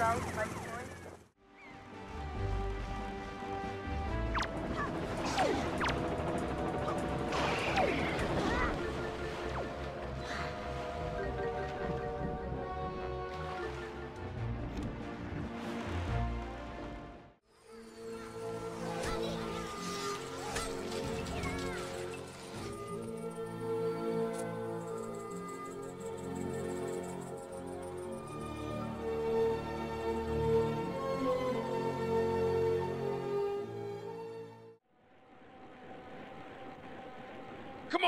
Portugal,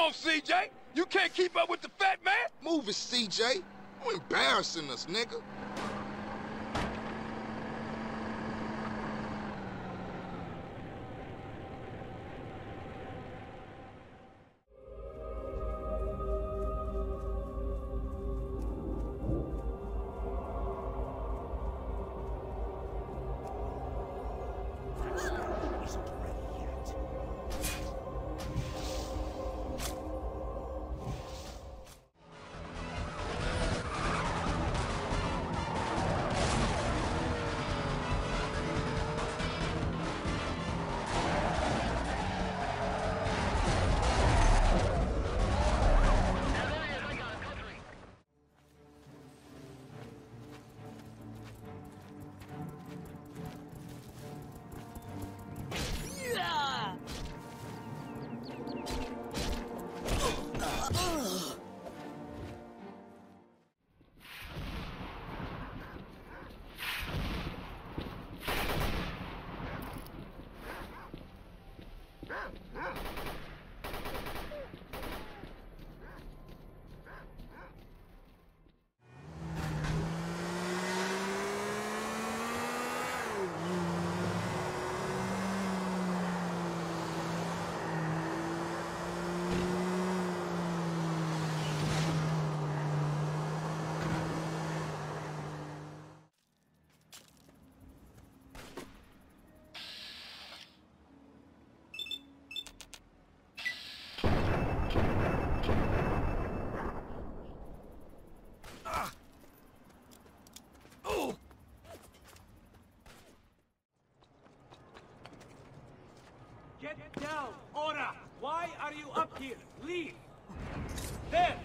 on, CJ. You can't keep up with the fat man. Move it, CJ. You embarrassing us, nigga. Down! Ora! Why are you up here? Leave! There!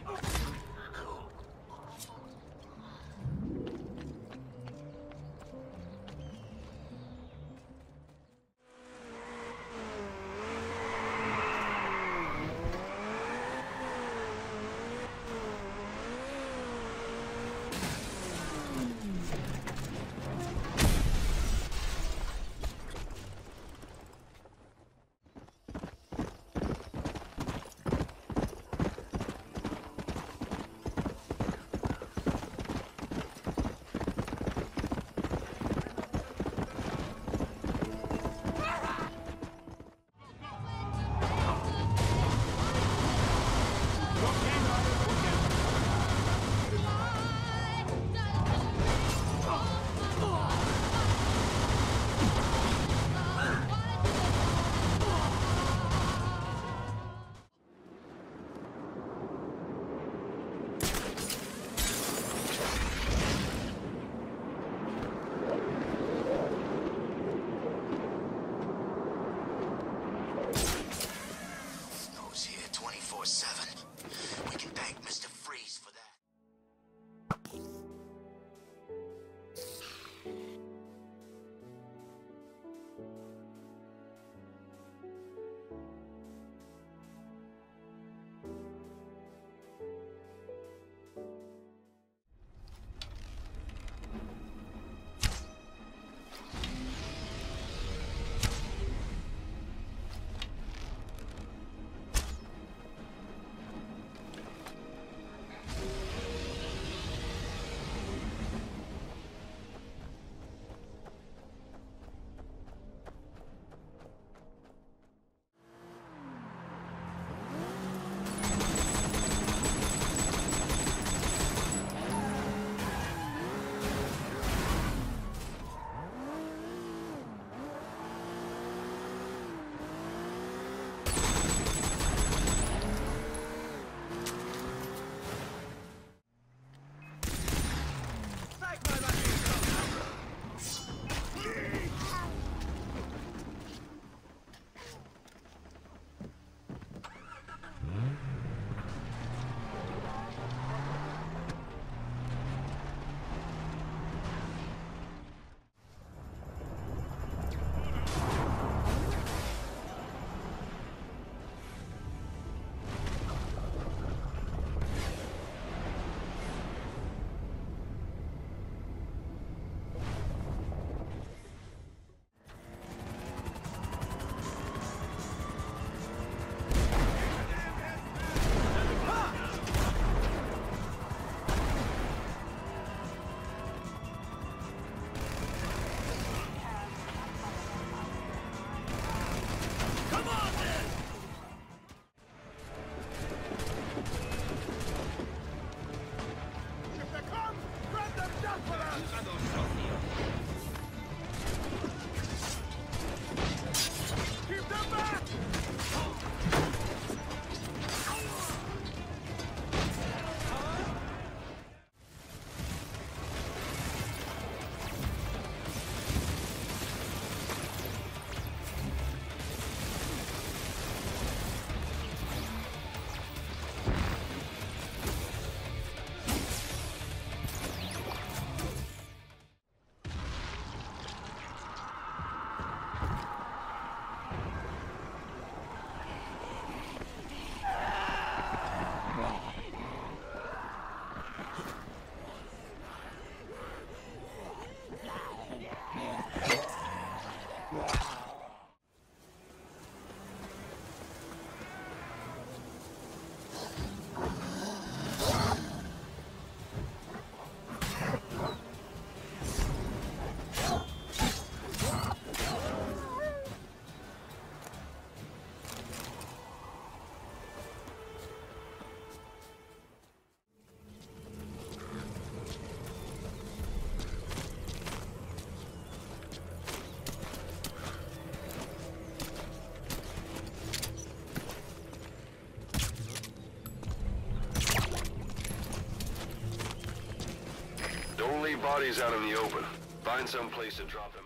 Bodies out in the open. Find some place to drop them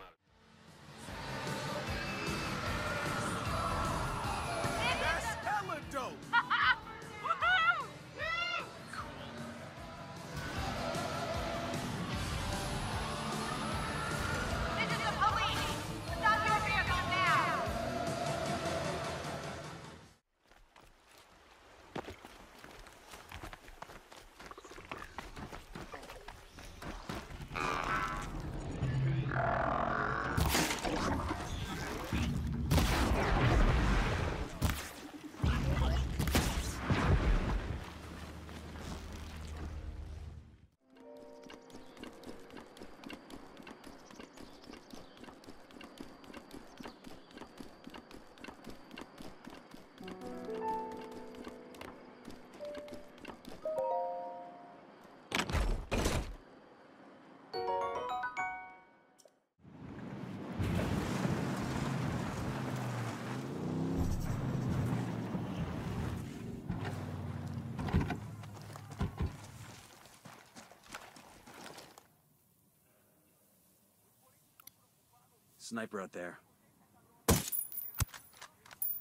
Sniper out there.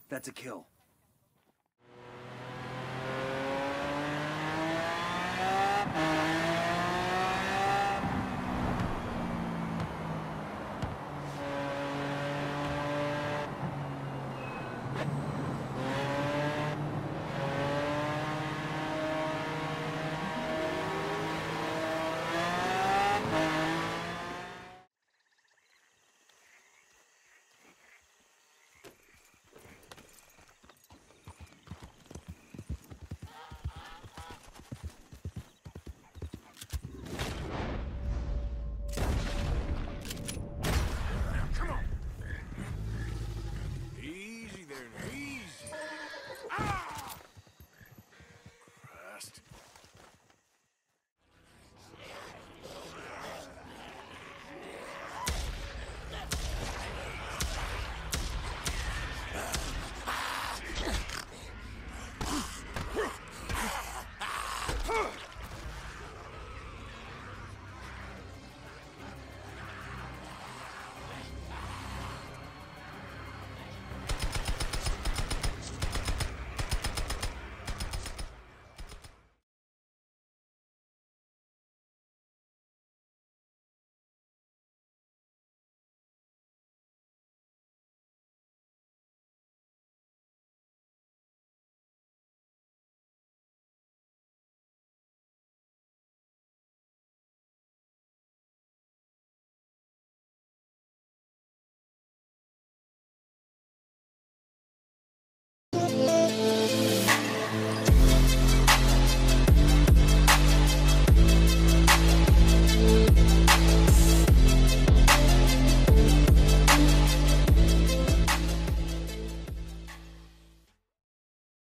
That's a kill.